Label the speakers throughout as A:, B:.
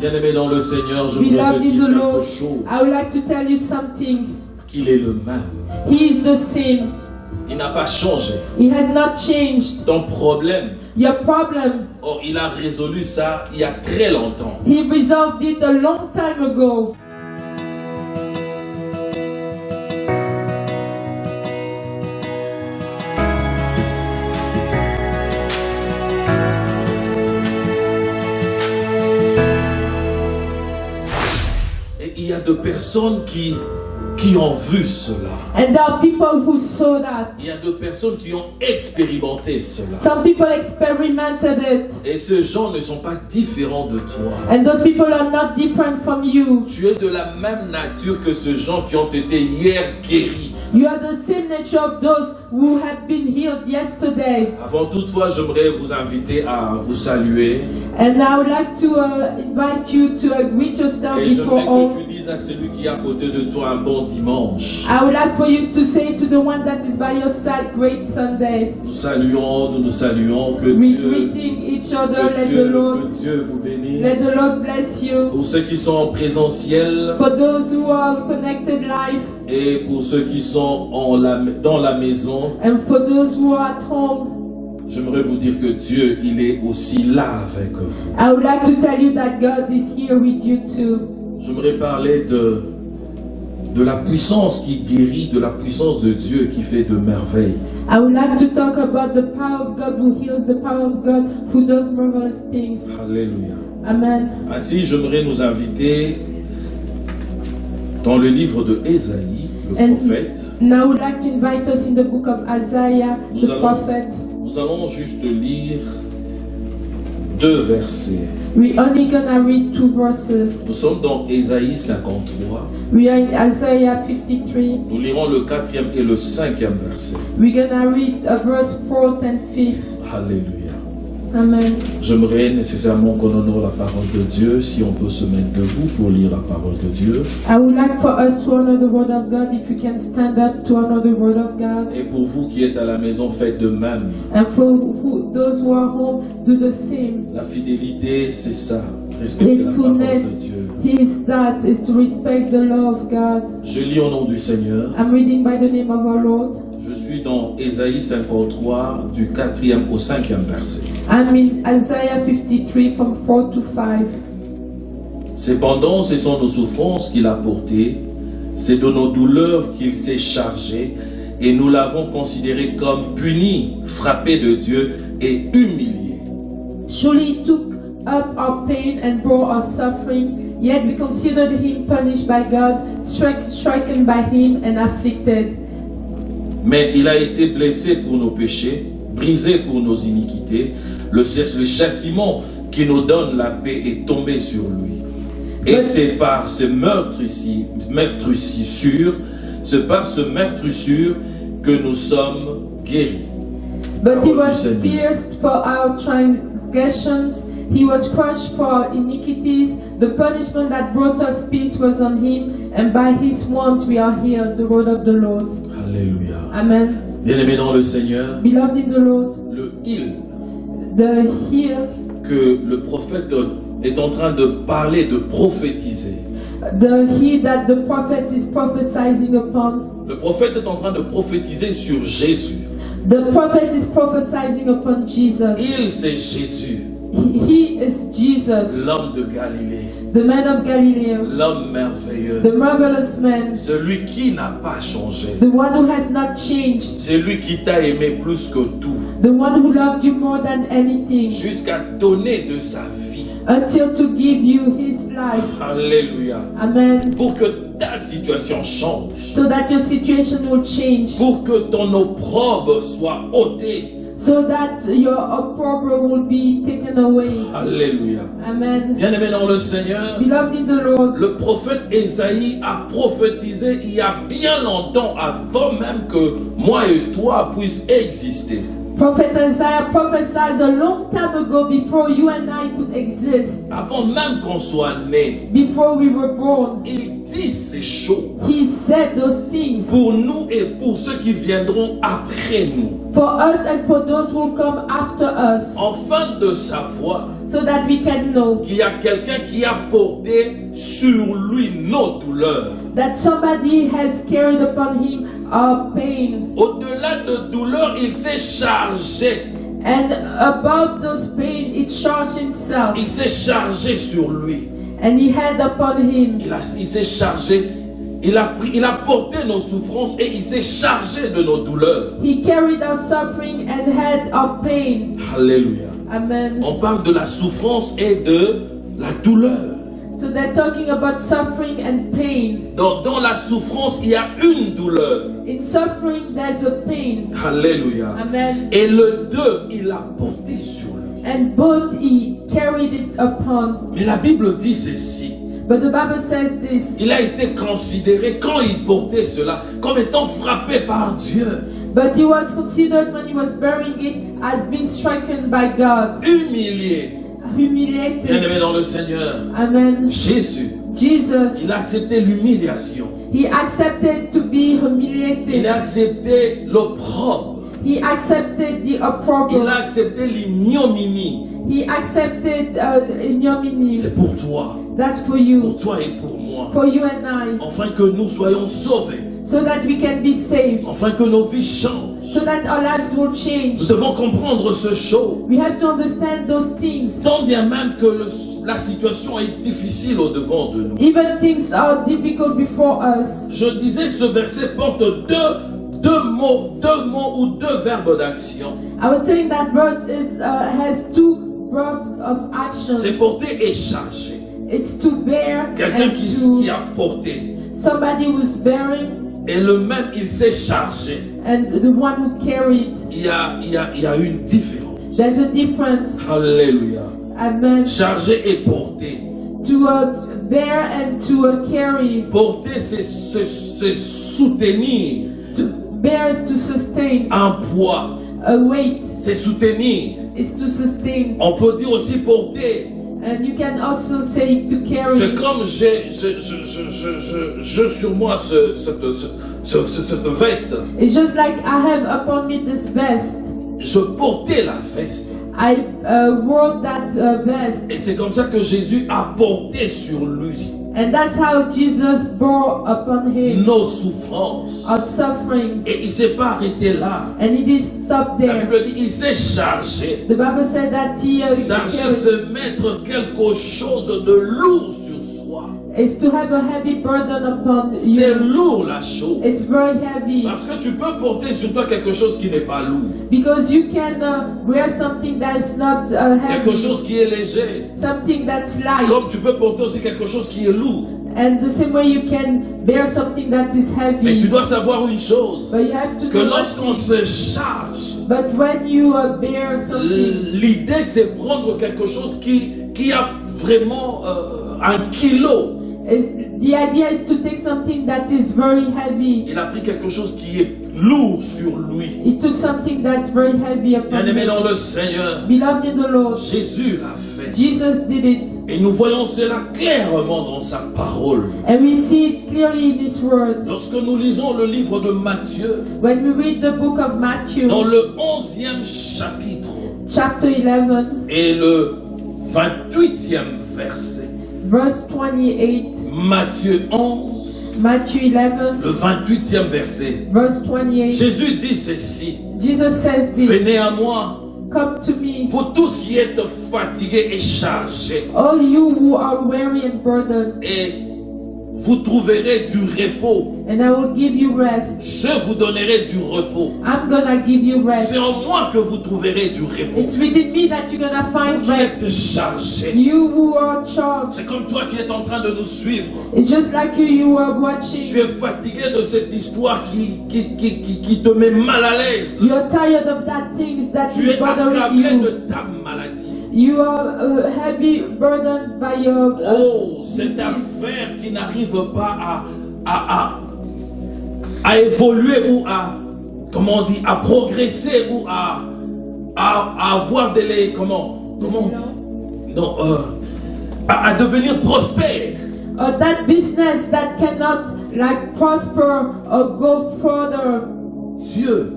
A: Bien-aimé dans le Seigneur, je voudrais te dire quelque chose.
B: I would like to tell you something.
A: Qu'il est le même.
B: He is the same.
A: Il n'a pas changé.
B: He has not changed.
A: Ton problème,
B: Your problem,
A: oh, il a résolu ça il y a très longtemps.
B: He resolved it a long time ago.
A: De personnes qui, qui ont vu cela.
B: And there are people who saw that.
A: Il y a de personnes qui ont expérimenté cela.
B: Some people experimented it.
A: Et ces gens ne sont pas différents de toi.
B: And those people are not different from you.
A: Tu es de la même nature que ces gens qui ont été hier guéris.
B: You are the same nature of those who had been healed yesterday.
A: Avant toutefois, j'aimerais vous inviter à vous saluer.
B: And I would like to uh, invite you to uh, greet yourself
A: Et
B: before
A: que
B: all.
A: tu dises à celui qui est à côté de toi un bon dimanche.
B: I would like for you to say to the one that is by your side, Great Sunday.
A: Nous saluons, nous nous saluons. Que
B: We're
A: Dieu,
B: greeting each other.
A: que
B: Let
A: Dieu,
B: the Lord,
A: que Dieu vous
B: let
A: bénisse.
B: the Lord bless you.
A: Pour ceux qui sont en présentiel
B: For those who are connected live,
A: et pour ceux qui sont en la- dans la maison,
B: and for those who are at home,
A: j'aimerais vous dire que Dieu, il est aussi là avec vous.
B: I would like to tell you that God is here with you too.
A: J'aimerais parler de, de la puissance qui guérit, de la puissance de Dieu qui fait de merveilles.
B: I would like to talk about the power of God who heals, the power of God who does marvelous things.
A: Alléluia.
B: Amen.
A: Ainsi, j'aimerais nous inviter dans le livre de Ésaïe, le
B: And-
A: prophète.
B: Now would like to invite us in the book of Isaiah,
A: Nous
B: the
A: allons-
B: prophet.
A: Nous allons juste lire deux versets.
B: We're only gonna read two verses.
A: Nous sommes dans Ésaïe 53.
B: We are in Isaiah 53.
A: Nous lirons le quatrième et le cinquième verset.
B: We're gonna read a verse fourth and fifth.
A: Alléluia.
B: Amen.
A: J'aimerais nécessairement qu'on honore la parole de Dieu, si on peut se mettre debout pour lire la parole de Dieu.
B: I would like for us to honor the word of God. If you can stand up to honor the word of God.
A: Et pour vous qui êtes à la maison, faites de même.
B: And for who, those who are home, do the same.
A: La fidélité, c'est ça.
B: Faithfulness is that, is to respect the law of God.
A: Je lis au nom du Seigneur.
B: I'm reading by the name of our Lord.
A: Je suis dans Ésaïe 53, du quatrième au cinquième verset.
B: I'm in Isaiah 53 from 4 to 5.
A: Cependant, ce sont nos souffrances qu'il a portées, c'est de nos douleurs qu'il s'est chargé, et nous l'avons considéré comme puni, frappé de Dieu et humilié.
B: Surely he took up our pain and bore our suffering, yet we considered him punished by God, stricken by him, and afflicted.
A: Mais il a été blessé pour nos péchés, brisé pour nos iniquités. Le, le châtiment qui nous donne la paix est tombé sur lui. Et c'est par ce meurtrissure, meurtrissure, c'est par ce meurtrissure que nous sommes guéris.
B: But he was pierced for our transgressions, he was crushed for iniquities. The punishment that brought us peace was on him, and by his wounds we are healed. The word of the Lord.
A: Alléluia.
B: Amen.
A: Bien-aimé dans le Seigneur,
B: Beloved in the Lord,
A: le il
B: the here,
A: que le prophète est en train de parler, de prophétiser.
B: the he that the prophet is prophesying upon.
A: Le prophète est en train de prophétiser sur Jésus.
B: The prophet is prophesying upon Jesus.
A: Il, c'est Jésus,
B: He, he is Jesus,
A: l'homme de Galilée,
B: the man of Galilee,
A: l'homme merveilleux,
B: the marvelous man,
A: celui qui n'a pas changé,
B: the one who has not changed,
A: celui qui t'a aimé plus que tout,
B: the one who loved you more than anything,
A: jusqu'à donner de sa vie.
B: until to give you his life.
A: Alléluia.
B: Amen.
A: Pour que ta situation change,
B: So that your situation will change,
A: pour que ton opprobre soit ôté.
B: So that your opprobrium will be taken away.
A: Alléluia.
B: Amen.
A: Bien-aimé dans le Seigneur,
B: Beloved in the Lord,
A: le prophète Ésaïe a prophétisé il y a bien longtemps avant même que moi et toi puissions exister.
B: Prophet Isaiah prophesied a long time ago before you and I could exist,
A: Avant même qu'on soit né,
B: before we were born.
A: il dit ces choses
B: He said those things
A: pour nous et pour ceux qui viendront après nous,
B: for us and for those who will come after us,
A: afin de savoir
B: so that we can know
A: qu'il y a quelqu'un qui a porté sur lui nos douleurs.
B: that somebody has carried upon him our pain.
A: Au-delà de douleurs, il s'est chargé.
B: And above those pain, it charged himself.
A: Il s'est chargé sur lui.
B: And he had upon him.
A: Il, a- il s'est chargé. Il a, pris, il a porté nos souffrances et il s'est chargé de nos douleurs.
B: He carried our suffering and had our pain.
A: Alléluia.
B: Amen.
A: On parle de la souffrance et de la douleur.
B: So they're talking about suffering and pain.
A: Dans, dans la souffrance, il y a une douleur.
B: In suffering, there's a pain.
A: Alléluia.
B: Amen.
A: Et le deux, il l'a porté sur lui.
B: And both he carried it upon.
A: Mais la Bible dit ceci.
B: But the Bible says this.
A: Il a été considéré quand il portait cela comme étant frappé par Dieu,
B: But he was considered when he was bearing it as being stricken by God,
A: humilié.
B: humiliated.
A: Bien-aimé dans le Seigneur,
B: Amen.
A: Jésus,
B: Jesus,
A: il a accepté l'humiliation.
B: he accepted to be
A: Il
B: humiliated.
A: a accepté l'opprobre.
B: He accepted the
A: Il a
B: opprobrium.
A: accepté l'ignominie.
B: He accepted uh, ignominy.
A: C'est pour toi,
B: That's for you,
A: pour toi et pour moi.
B: for you and I,
A: Afin que nous soyons sauvés.
B: so that we can be saved,
A: Afin que nos vies changent.
B: so that our lives will
A: Nous
B: change.
A: devons comprendre ce show.
B: We have to understand those things.
A: Tant bien même que le- la situation est difficile au devant de nous.
B: Even things are difficult before us.
A: Je disais, ce verset porte deux, deux mots, deux mots ou deux verbes d'action.
B: I was saying that verse is uh, has two verbs of
A: C'est
B: action.
A: porter et charger.
B: It's to bear
A: Quelqu'un qui,
B: to
A: qui a porté.
B: somebody who's bearing
A: Et le même, il s'est chargé.
B: and the one who carried.
A: Il y a, il y a, il y a une différence.
B: There's a difference.
A: Alléluia.
B: Amen.
A: Charger et porter.
B: To uh, bear and to uh, carry.
A: Porter, c'est se soutenir.
B: To sustain.
A: Un poids,
B: A weight
A: c'est soutenir.
B: is to sustain.
A: On peut dire aussi porter.
B: And you can also say to
A: C'est comme j'ai je, je, je, je, je, je sur moi ce, cette, ce- ce- ce- cette veste.
B: It's just like I have upon me this vest.
A: Je portais la veste.
B: I uh, wore that uh, vest.
A: Et c'est comme ça que Jésus a porté sur lui
B: And that's how Jesus bore upon him
A: nos souffrances.
B: our sufferings.
A: Et il ne s'est pas arrêté là.
B: And he didn't stop
A: La
B: there.
A: Bible dit il s'est chargé.
B: The Bible said that he uh,
A: Chargé, c'est mettre quelque chose de lourd sur soi.
B: Is to have a heavy burden upon
A: C'est
B: you.
A: lourd la chose.
B: It's very heavy
A: Parce que tu peux porter sur toi quelque chose qui n'est pas lourd.
B: because you can uh, wear something that is not uh,
A: Quelque
B: heavy,
A: chose qui est léger.
B: something that's light.
A: Comme tu peux porter aussi quelque chose qui est lourd.
B: And the same way you can bear something that is
A: Mais tu
B: heavy.
A: dois savoir une chose.
B: But you have to
A: Que lorsqu'on se charge,
B: But when you uh, bear something,
A: l'idée c'est prendre quelque chose qui, qui a vraiment euh, un kilo.
B: The idea is to take something that is very heavy.
A: Il a pris quelque chose qui est lourd sur lui.
B: He took something that's very heavy upon
A: Bien-aimé
B: him.
A: dans le Seigneur,
B: Beloved in the Lord,
A: Jésus l'a fait.
B: Jesus did it.
A: Et nous voyons cela clairement dans sa parole.
B: And we see it clearly in His Word.
A: Lorsque nous lisons le livre de Matthieu,
B: When we read the book of Matthew,
A: dans le 11e chapitre
B: chapter 11,
A: et le 28e verset,
B: verse 28,
A: Matthieu 11,
B: Matthew 11,
A: le 28e verset,
B: verse 28,
A: Jésus dit ceci,
B: Jesus says this.
A: Venez à moi,
B: Come to me,
A: vous tous qui êtes fatigués et chargés,
B: all you who are weary and burdened,
A: et vous trouverez du repos.
B: and I will give you rest.
A: Je vous donnerai du repos.
B: I'm gonna give you rest.
A: C'est en moi que vous trouverez du repos.
B: It's within me that you're gonna
A: Vous
B: find
A: qui
B: rest.
A: êtes chargés.
B: You who are charged.
A: C'est comme toi qui es en train de nous suivre.
B: It's just like you, you are
A: Tu
B: watching.
A: es fatigué de cette histoire qui, qui, qui, qui, qui te met mal à l'aise.
B: You're tired of that things that
A: Tu
B: is
A: es
B: bothering
A: accablé
B: you.
A: de ta maladie.
B: You are uh, heavy burdened by your. uh,
A: Oh, cette affaire qui n'arrive pas à, à, à, à évoluer ou à, comment on dit, à progresser ou à, à, à avoir des, comment, comment on dit, non, euh, à, à devenir prospère.
B: or that business that cannot like prosper or go further.
A: Dieu,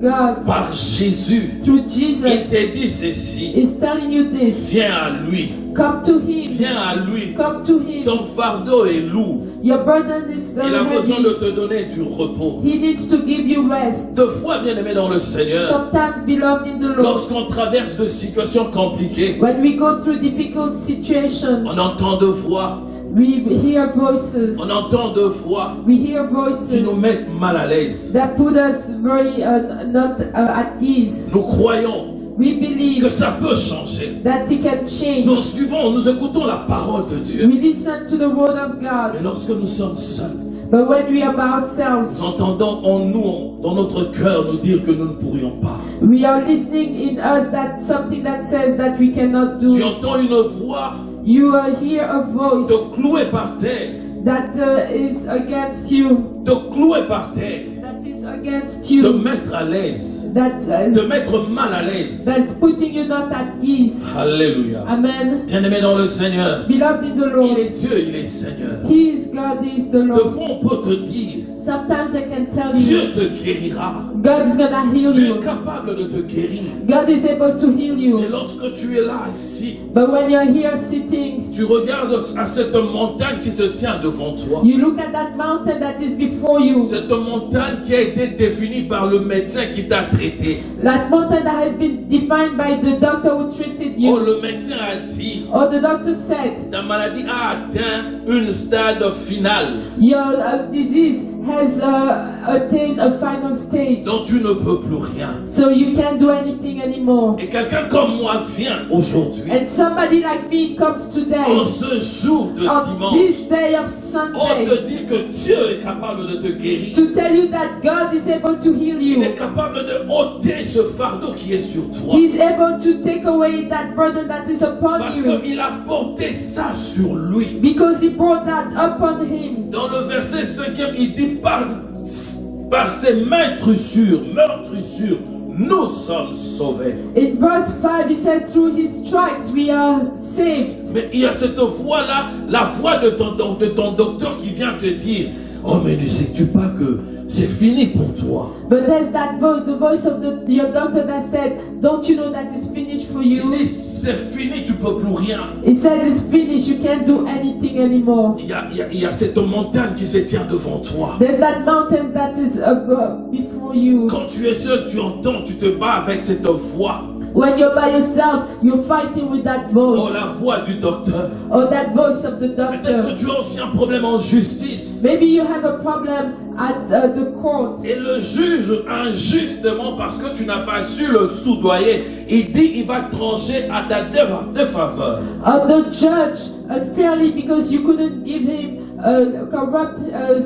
B: God,
A: par Jésus,
B: through
A: il
B: Jesus,
A: t'a dit ceci.
B: is telling you this.
A: Viens à lui.
B: Come to Him.
A: Viens à lui.
B: Come to Him.
A: Ton fardeau est lourd.
B: Your burden is
A: Il a besoin de te donner du repos.
B: He needs to give you rest.
A: Deux fois, bien aimé dans le Seigneur,
B: Sometimes, beloved in the Lord,
A: lorsqu'on traverse de situations compliquées,
B: when we go through difficult situations,
A: on entend deux voix,
B: we hear voices.
A: on entend deux
B: We hear
A: qui
B: voices
A: nous mettent mal à l'aise.
B: that put us very uh, not uh, at ease.
A: Nous croyons
B: We
A: que
B: believe
A: ça peut changer.
B: that He can
A: Nous
B: change.
A: suivons, nous écoutons la parole de Dieu.
B: We listen to the Word of
A: Mais
B: God.
A: lorsque nous sommes seuls,
B: But when we are by ourselves,
A: nous entendons en nous, dans notre cœur, nous dire que nous ne pourrions pas.
B: we are listening in us that something that says that we cannot
A: Tu
B: do.
A: entends une voix
B: You uh, hear a voice
A: te clouer par terre,
B: that uh, is against you,
A: te clouer par terre,
B: that is against
A: te
B: you,
A: mettre à l'aise,
B: that uh,
A: te
B: is,
A: mettre mal à l'aise.
B: that's putting you not at ease.
A: Alléluia.
B: Amen.
A: Bien-aimé dans le Seigneur,
B: Beloved in the
A: il
B: Lord,
A: est Dieu, il est Seigneur.
B: He is God, is the Lord.
A: peut te dire,
B: Sometimes I can tell
A: Dieu
B: you,
A: te guérira.
B: God is gonna heal
A: Dieu est
B: you.
A: capable de te guérir.
B: God is able to heal
A: Mais
B: you.
A: lorsque tu es là assis,
B: But when you're here sitting,
A: tu regardes à cette montagne qui se tient devant toi.
B: you look at that mountain that is before you.
A: Cette montagne qui a été définie par le médecin qui t'a traité.
B: That mountain that has been defined by the doctor who treated
A: Oh,
B: you.
A: le médecin a dit,
B: Or the doctor said,
A: ta maladie a atteint une stade finale
B: your uh, disease has uh, attained a final stage.
A: dont tu ne peux plus rien.
B: So you can't do anything anymore.
A: Et quelqu'un comme moi vient aujourd'hui,
B: And somebody like me comes
A: en
B: today,
A: ce jour de
B: on
A: dimanche,
B: this day of
A: on
B: Sunday,
A: te dit que Dieu est capable de te guérir.
B: to tell you that God is able to heal
A: Il est
B: you.
A: capable de ôter ce fardeau qui est sur toi.
B: He's able to take away that burden that is upon
A: Parce
B: you.
A: qu'il a porté ça sur lui.
B: Because he brought that upon him.
A: Dans le verset 5 il dit par, par ses meurtrissures, meurtrissures, nous sommes sauvés.
B: In verse 5, he says, Through his stripes we are saved.
A: Mais il y a cette voix-là, la voix de ton, de ton docteur qui vient te dire Oh, mais ne sais-tu pas que c'est fini pour toi
B: But there's that voice, the voice of the, your doctor that said, Don't you know that it's finished for
A: Il
B: you?
A: dit C'est fini, tu peux plus rien.
B: It says it's finished, you can't do anything anymore.
A: Il y, a, il, y a, il y a cette montagne qui se tient devant toi.
B: There's that mountain that is above, before you.
A: Quand tu es seul, tu entends, tu te bats avec cette voix.
B: When you're by yourself, you're fighting with that
A: Oh,
B: voice
A: la voix du docteur.
B: or that voice of the
A: Peut-être que
B: doctor.
A: tu as aussi un problème en justice.
B: Maybe you have a problem at uh, the court.
A: Et le juge, injustement, parce que tu n'as pas su le soudoyer, il dit il va trancher à ta défa- défaveur.
B: Uh, the judge unfairly because you couldn't give him uh, corrupt, uh,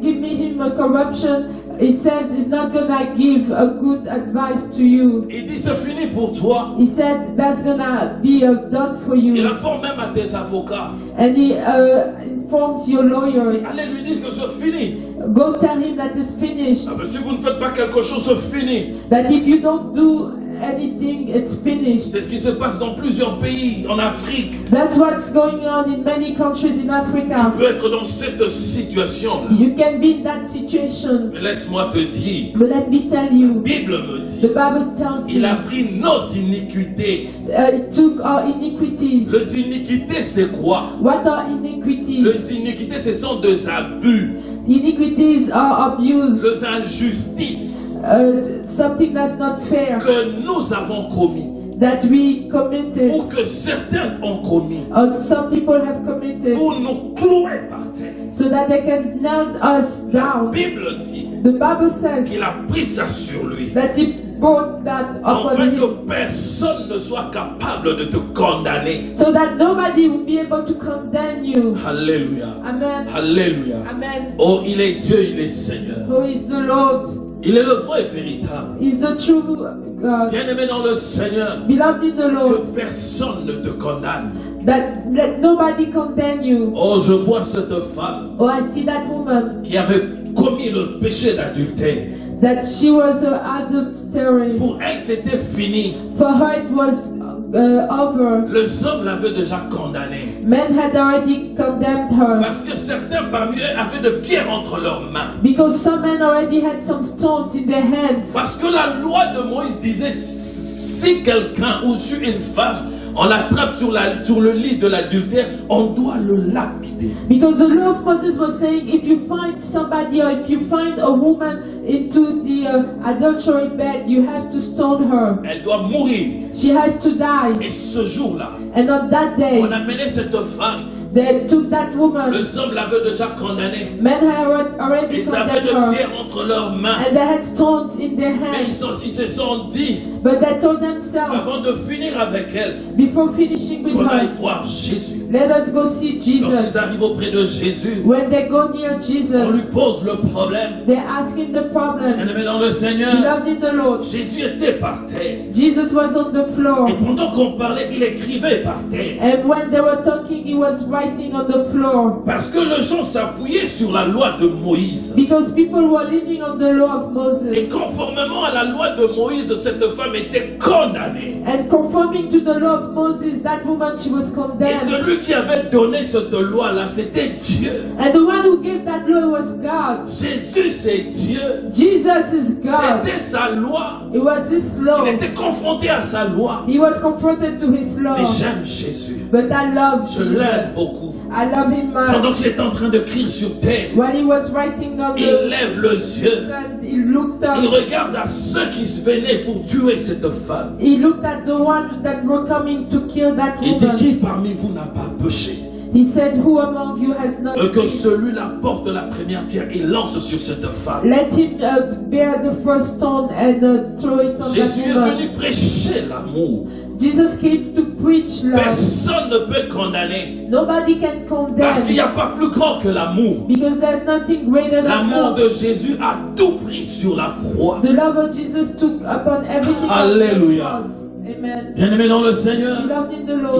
B: give me him a corruption. He says he's not gonna give a good advice to you.
A: Il dit c'est fini pour toi.
B: He said that's gonna be done for
A: Il
B: you,
A: informe même à tes avocats.
B: and he uh, informs your
A: Il
B: lawyers.
A: Allez lui dire que c'est fini.
B: Go tell him that it's finished.
A: Ah, mais si vous ne faites pas quelque chose, c'est fini.
B: That if you don't do anything, it's finished.
A: C'est ce qui se passe dans plusieurs pays en Afrique.
B: That's what's going on in many countries in
A: Tu
B: Africa.
A: peux être dans cette situation-là.
B: You can be in that situation.
A: Mais laisse-moi te dire,
B: But let me tell
A: la
B: you,
A: Bible me dit,
B: the Bible tells
A: il
B: me
A: a pris nos iniquités.
B: uh, it took our iniquities.
A: Les iniquités, c'est quoi?
B: What are iniquities?
A: Les iniquités, ce sont des abus,
B: Iniquities are abuse,
A: des injustices
B: uh, something that's not fair
A: que nous avons commis
B: that we
A: ou
B: committed,
A: que certains ont commis
B: or some people have committed,
A: pour nous clouer par terre.
B: so that they can nail us
A: La
B: down.
A: Bible dit
B: The Bible says
A: qu'il a pris ça sur lui.
B: that he brought that upon
A: Afin
B: him.
A: que personne ne soit capable de te condamner.
B: so that nobody will be able to condemn you.
A: Alléluia.
B: Amen.
A: Alléluia.
B: Amen.
A: Oh, il est Dieu, il est Seigneur.
B: Who is the Lord?
A: Il est le vrai et véritable.
B: Is the true God.
A: Bien-aimé dans le Seigneur,
B: Beloved in the Lord,
A: que personne ne te condamne.
B: that let nobody condemn you.
A: Oh, je vois cette femme
B: Oh, I see that woman
A: qui avait commis le péché d'adultère.
B: that she was an adultery.
A: Pour elle, c'était fini.
B: For her, it was uh.
A: Les hommes l'avaient déjà condamnée.
B: Men had already condemned her
A: Parce que certains parmi eux avaient de pierres entre leurs mains.
B: because some men already had some stones in their hands.
A: Parce que la loi de Moïse disait si quelqu'un ou une femme, on l'attrape sur, la- sur le lit de l'adultère, on doit le lapider.
B: Because the law of Moses was saying if you find somebody or if you find a woman into the uh, adultery bed, you have to stone her.
A: Elle doit mourir.
B: She has to die.
A: Et ce jour-là,
B: And on that day,
A: on a mené cette femme.
B: They took that woman.
A: Les hommes l'avaient déjà condamnée.
B: Men had alre- already
A: Ils avaient de pierres entre leurs mains.
B: And they had stones in their
A: Mais ils,
B: hands.
A: sont- ils se sont dit,
B: But they told
A: avant
B: themselves,
A: de finir avec elle,
B: before finishing with
A: aille voir Jésus.
B: let us go see Jesus.
A: arrivent auprès de Jésus,
B: When they go near
A: on lui
B: Jesus,
A: pose le problème.
B: they ask him the problem.
A: Bien-aimé dans le Seigneur,
B: Beloved in the Lord,
A: Jésus était par terre.
B: Jesus was on the floor.
A: Et pendant qu'on parlait, il écrivait par terre.
B: And when they were talking, he was writing on the floor.
A: Parce que les gens s'appuyaient sur la loi de Moïse.
B: Because people were leaning on the law of
A: Et
B: Moses.
A: conformément à la loi de Moïse, cette femme était condamnée.
B: And conforming to the law of Moses, that woman, she was
A: Et
B: condemned.
A: celui qui avait donné cette loi-là, c'était Dieu.
B: And the one who gave that law was God.
A: Jésus, c'est Dieu.
B: Jesus is God.
A: C'était sa loi.
B: It was his
A: Il
B: law.
A: était confronté à sa loi.
B: He was confronted to his law.
A: Mais j'aime Jésus.
B: But I love
A: Je l'aime
B: Jesus.
A: beaucoup.
B: I love him
A: Pendant qu'il est en train de crier sur terre,
B: While he was writing on
A: il lève les yeux.
B: he looked
A: Il
B: up.
A: regarde à ceux qui venaient pour tuer cette femme.
B: He looked at the one that were coming to kill that
A: Il dit
B: woman.
A: qui parmi vous n'a pas péché?
B: He said, Who among you has not
A: Euh, Que celui-là porte la première pierre et lance sur cette femme.
B: Let him uh, bear the first stone and uh, throw it on
A: Jésus est
B: that woman.
A: venu prêcher l'amour.
B: Jesus came to preach love.
A: Personne ne peut condamner.
B: Nobody can
A: Parce qu'il n'y
B: condemn
A: a pas plus grand que l'amour.
B: because there's nothing greater than
A: L'amour
B: love.
A: de Jésus a tout pris sur la croix.
B: The love of Jesus took upon everything.
A: Alléluia.
B: Amen.
A: Bien-aimé dans le Seigneur,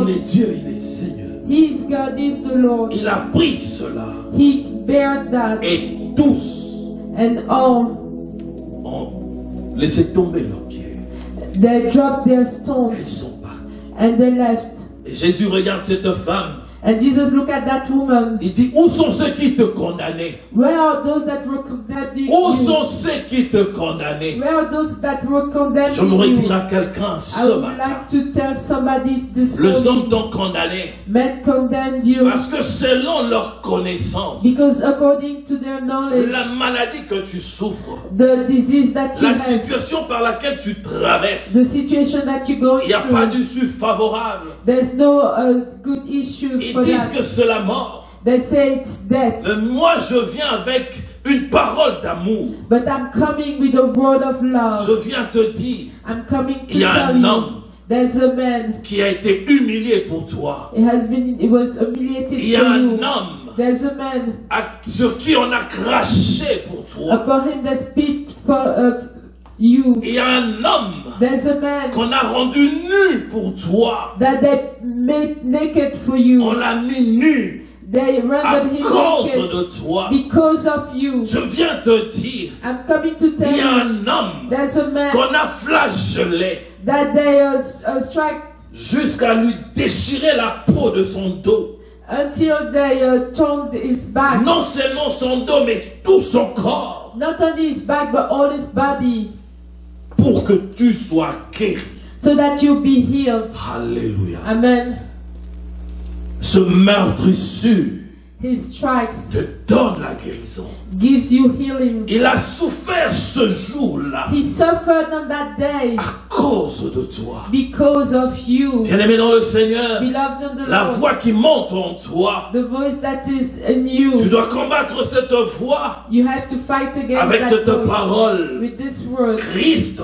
A: il est Dieu, il est Seigneur.
B: He is God, He is the Lord.
A: Il a pris cela.
B: He bared that,
A: Et tous
B: and all
A: ont laissé tomber pierres.
B: They dropped their
A: Ils
B: stones
A: sont partis.
B: and they left.
A: Et Jésus regarde cette femme.
B: And Jesus looked at that woman.
A: Il dit, où sont ceux qui te condamnaient?
B: Where are those that were condemning
A: Où
B: you?
A: sont ceux qui te condamnaient?
B: Where are those that were condemning
A: J'aimerais
B: you?
A: dire à quelqu'un
B: I
A: ce
B: would
A: matin,
B: like to tell somebody this
A: les hommes t'ont condamné
B: men condemned you
A: parce que selon leur connaissance,
B: because according to their knowledge,
A: la maladie que tu souffres,
B: the disease that you
A: la
B: have,
A: situation par laquelle tu traverses,
B: the situation that you're going
A: il n'y a pas
B: through,
A: d'issue favorable.
B: there's no uh, good issue for
A: disent que c'est la mort.
B: They say it's death,
A: Mais moi, je viens avec une parole d'amour.
B: but I'm coming with a word of
A: Je
B: love.
A: viens te dire
B: I'm coming to
A: Il y a
B: tell
A: un
B: you
A: homme
B: there's a man.
A: qui a été humilié pour toi.
B: It has been, it was humiliated
A: Il y a
B: for
A: un
B: you.
A: homme
B: There's a man
A: à- sur qui on a craché pour toi.
B: upon him that speak for uh, you.
A: Il y a un homme qu'on a rendu nu pour toi.
B: that they made naked for you.
A: On l'a mis nu
B: They
A: à cause de toi.
B: because of you.
A: Je viens te dire,
B: I'm coming to tell
A: il y a un homme qu'on a flagellé
B: that they uh, s- uh, strike
A: jusqu'à lui déchirer la peau de son dos.
B: until they uh, torn his back.
A: Non seulement son dos, mais tout son corps.
B: Not only his back, but all his body,
A: Pour que tu sois guéri.
B: so that you be healed.
A: Alléluia.
B: Amen.
A: Ce meurtrissure
B: His stripes
A: te donne la guérison.
B: gives you healing.
A: Il a souffert ce jour-là
B: He suffered on that day
A: à cause de toi.
B: because of you.
A: Bien-aimé dans le Seigneur,
B: Beloved in the
A: la
B: Lord,
A: voix qui monte en toi,
B: the voice that is in you,
A: tu dois combattre cette voix
B: you have to fight against
A: avec
B: that
A: cette
B: voice
A: parole.
B: with this word.
A: Christ,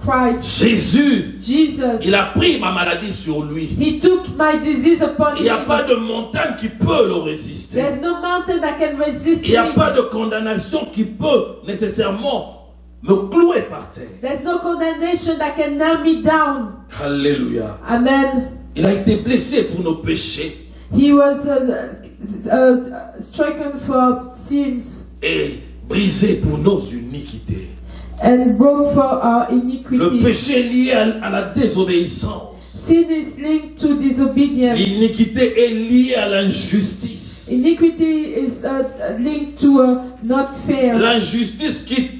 B: Christ,
A: Jésus,
B: Jesus,
A: il a pris ma maladie sur lui.
B: He took my disease upon
A: Il n'y a
B: him.
A: pas de montagne qui peut le résister.
B: There's no mountain that can resist
A: Il n'y a
B: him.
A: pas de condamnation qui peut nécessairement me clouer par terre.
B: There's no condemnation that can nail me down.
A: Alléluia.
B: Amen.
A: Il a été blessé pour nos péchés
B: He was uh, uh, stricken for sins
A: et brisé pour nos iniquités.
B: And broke for our
A: Le
B: iniquities.
A: péché est lié à, à la désobéissance.
B: Sin is linked to disobedience.
A: L'iniquité est liée à l'injustice.
B: Iniquity is uh, linked to uh, not fair.
A: L'injustice qui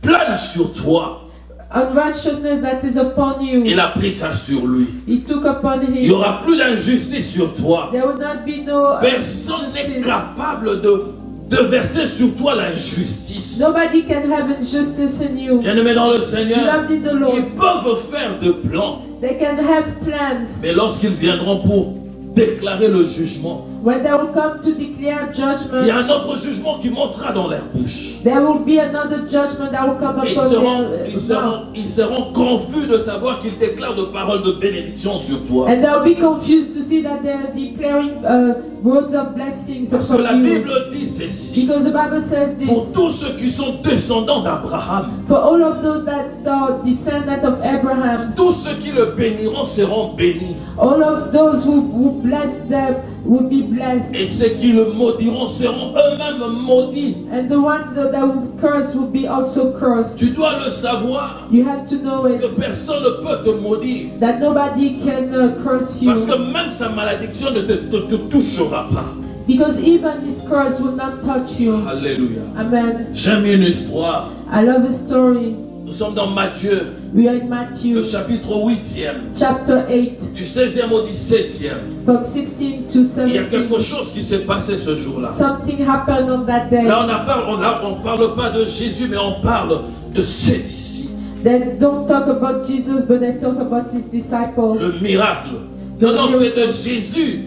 A: plane sur toi.
B: Unrighteousness that is upon you.
A: Il a pris ça sur lui.
B: He took upon
A: Il n'y
B: him.
A: aura plus d'injustice sur toi.
B: There will not be no
A: Personne n'est capable de, de verser sur toi l'injustice.
B: Nobody can have injustice in you.
A: Bien-aimé dans le Seigneur,
B: Beloved in the
A: ils peuvent faire de plans,
B: They can have plans.
A: mais lorsqu'ils viendront pour déclarer le jugement,
B: When they will come to declare
A: il y a
B: judgment,
A: un autre jugement qui montera dans leur bouche.
B: there will be another judgment that will come
A: Et ils seront,
B: their
A: ils,
B: uh,
A: seront,
B: mouth.
A: ils seront confus de savoir qu'ils déclarent de paroles de bénédiction sur toi.
B: And they'll be confused to see that they're declaring uh, words of blessings
A: Parce que la. Bible dit ceci.
B: Because the Bible says
A: Pour
B: this
A: tous ceux qui sont descendants d'Abraham,
B: for all of those that are descendants of Abraham,
A: tous ceux qui le béniront seront bénis.
B: all of those who, who bless them will be blessed.
A: Et ceux qui le maudiront seront eux-mêmes maudits.
B: And the ones that will curse will be also cursed.
A: Tu dois le savoir
B: You have to know
A: que
B: it
A: personne ne peut te maudire.
B: that nobody can uh, curse you
A: Parce que même sa malédiction ne te, te- te touchera pas.
B: because even this curse will not touch you.
A: Alléluia.
B: Amen.
A: J'aime une histoire.
B: I love a story.
A: Nous sommes dans Matthieu,
B: We are in Matthew
A: le chapitre 8e,
B: chapter 8
A: du 16e au 17e.
B: from 16 to
A: Il y a
B: 17.
A: quelque chose qui s'est passé ce jour-là.
B: Something happened on that day.
A: Là, on ne parle, on on parle pas de Jésus, mais on parle de ses disciples.
B: They don't talk about Jesus, but they talk about his
A: Le
B: disciples.
A: miracle. Non, non, c'est de Jésus.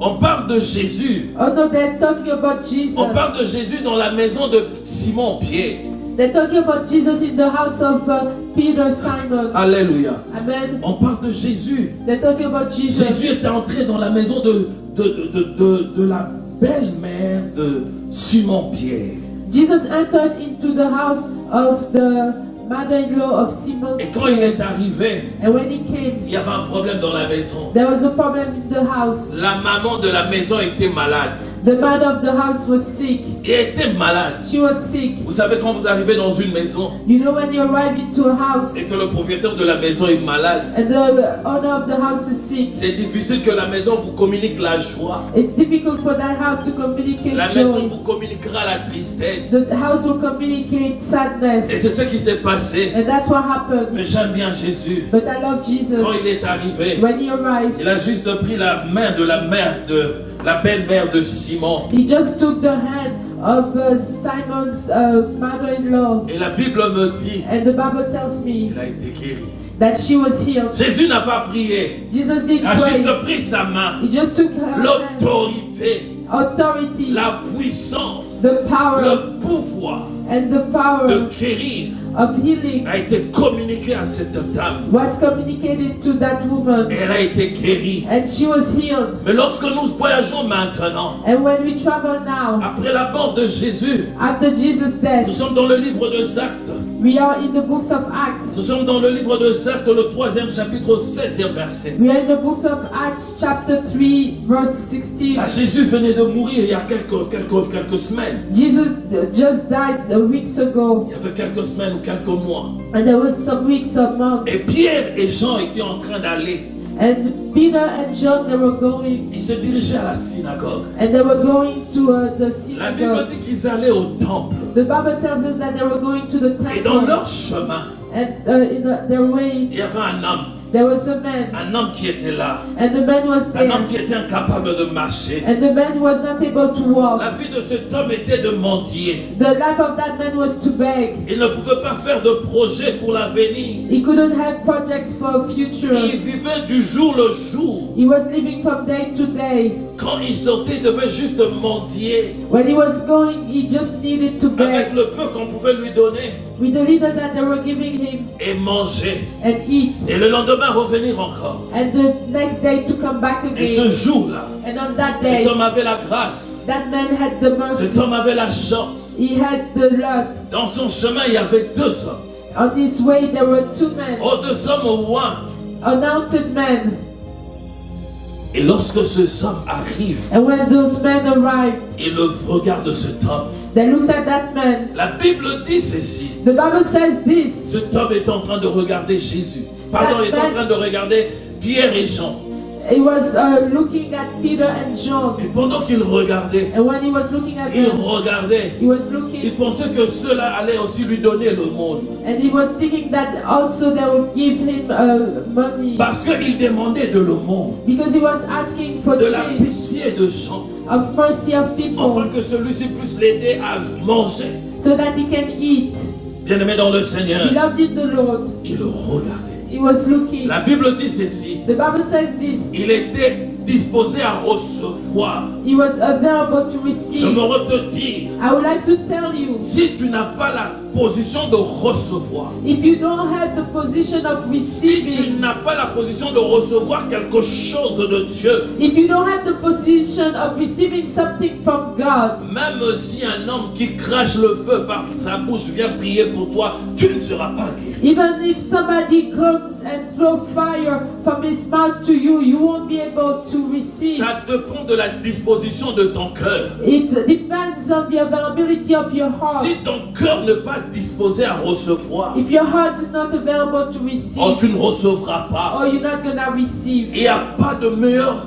A: On parle de Jésus.
B: Oh no, they're talking about Jesus.
A: On parle de Jésus dans la maison de Simon Pierre.
B: They're talking about Jesus in the house of uh, Peter, Simon.
A: Alléluia.
B: Amen.
A: On parle de Jésus.
B: They're talking about Jesus.
A: Jésus est entré dans la maison de, de, de, de, de- de la belle-mère de Simon Pierre.
B: Jesus entered into the house of the mother-in-law of Simon.
A: Et quand il est arrivé,
B: And when he came,
A: il y avait un problème dans la maison.
B: there was a problem in the house.
A: La maman de la maison était malade.
B: The mother of the house was sick.
A: Et elle était malade.
B: She was sick.
A: Vous savez, quand vous arrivez dans une maison
B: You know when you arrive into a house
A: et que le propriétaire de la maison est malade,
B: and the owner of the house is sick,
A: c'est difficile que la maison vous communique la joie.
B: it's difficult for that house to communicate
A: La maison
B: joy.
A: vous communiquera la tristesse.
B: The house will communicate
A: Et
B: sadness.
A: c'est ce qui s'est passé.
B: And that's what happened.
A: Mais j'aime bien Jésus.
B: But I love Jesus.
A: Quand il est arrivé,
B: When he arrived,
A: il a juste pris la main de la mère de la belle-mère de Simon.
B: he just took the hand of uh, Simon's uh, mother-in-law.
A: Et la Bible me dit
B: And the Bible tells me
A: qu'il a été guéri.
B: that she was healed.
A: Jésus n'a pas prié.
B: Jesus didn't
A: Il a juste pris sa main.
B: He just took her
A: L'autorité,
B: authority,
A: la puissance,
B: the power,
A: le pouvoir
B: and the
A: de
B: power
A: guérir
B: of healing
A: a été communiqué à cette dame.
B: was communicated to that woman.
A: Et elle a été guérie.
B: And she was healed.
A: Mais lorsque nous voyageons maintenant,
B: And when we travel now,
A: après la mort de Jésus,
B: after Jesus'
A: nous
B: death,
A: sommes dans le livre de Actes.
B: we are in the books of Acts.
A: Nous sommes dans le livre de Actes, le troisième chapitre, au 16e verset.
B: We are in the books of Acts, chapter 3, verse 16.
A: Là, Jésus venait de mourir il y a quelques, quelques, quelques semaines.
B: Jesus just died uh, weeks ago,
A: Il y avait quelques semaines ou quelques mois.
B: and there was some weeks or
A: Et
B: months.
A: Pierre et Jean étaient en train d'aller.
B: And Peter and John, they were going,
A: Ils se dirigeaient à la synagogue.
B: and they were going to uh, the
A: La Bible
B: synagogue.
A: dit qu'ils allaient au temple.
B: The Bible tells us that they were going to the
A: Et dans
B: temple,
A: leur chemin,
B: and uh, in uh, their way,
A: il y avait un homme.
B: There was a man,
A: Un homme qui était là.
B: and the man was
A: Un homme
B: there,
A: qui était incapable de marcher.
B: and the man was not able to walk.
A: La vie de cet homme était de mendier.
B: The life of that man was to beg.
A: Il ne pouvait pas faire de projet pour l'avenir.
B: He couldn't have projects for future.
A: Il vivait du jour le jour.
B: He was living from day to day.
A: Quand il sortait, il devait juste mendier.
B: When he was going, he just needed to
A: Avec
B: beg
A: le peu qu'on pouvait lui donner.
B: with the little that they were giving him
A: Et manger.
B: and eat.
A: Et le lendemain revenir encore.
B: And the next day to come back
A: Et ce
B: again.
A: jour-là,
B: And on that day,
A: cet homme avait la grâce.
B: that man had the
A: Cet
B: mercy.
A: homme avait la chance.
B: He had the love.
A: Dans son chemin, il y avait deux hommes.
B: On his way, there were two men,
A: Oh, deux hommes au loin.
B: anointed men.
A: Et lorsque ces hommes arrivent,
B: And when those men arrived,
A: ils le regardent cet homme.
B: they looked at that man.
A: La Bible dit ceci.
B: The Bible says this
A: Cet homme est en train de regarder Jésus. Pardon, il est en train de regarder Pierre et Jean.
B: He was uh, looking at Peter and John.
A: Et pendant qu'il regardait,
B: And when he was looking at
A: il
B: them,
A: regardait,
B: he was
A: il
B: looking
A: pensait que cela allait aussi lui donner le monde.
B: and he was thinking that also they would give him uh, money
A: Parce qu'il demandait de monde,
B: because he was asking for
A: de la
B: change
A: pitié de gens,
B: of mercy of
A: afin
B: people
A: que celui-ci puisse l'aider à manger.
B: so that he can eat.
A: Bien-aimé dans le Seigneur,
B: Beloved in the Lord,
A: il regardait.
B: He was looking.
A: La Bible dit ceci.
B: The Bible says this.
A: Il était disposé à recevoir.
B: He was available to
A: Je
B: receive.
A: me redis,
B: I would like to tell you,
A: si tu n'as pas la position de recevoir,
B: if you don't have the position of
A: si tu n'as pas la position de recevoir quelque chose de Dieu,
B: if you don't have the position of receiving something from God,
A: même si un homme qui crache le feu par sa bouche vient prier pour toi, tu ne seras pas guéri.
B: even if somebody comes and throw fire from his mouth to you, you won't be able to receive.
A: Ça dépend de la disposition de ton cœur.
B: It depends on the availability of your heart.
A: Si ton cœur pas disposé à recevoir,
B: If your heart is not available to
A: oh,
B: receive,
A: tu ne recevras pas.
B: or you're not gonna receive,
A: Il n'y a pas de meilleure